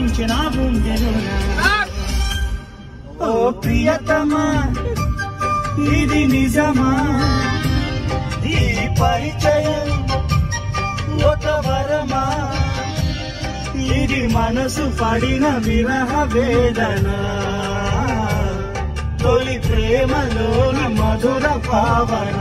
దాగించిన గుండెలోన ఓ ప్రియతమా ఇది నిజమా? ఈ పరిచయం ఒక వరమా ఇది మనసు పడిన విరహ వేదన? తొలి ప్రేమలోని మధుర భావన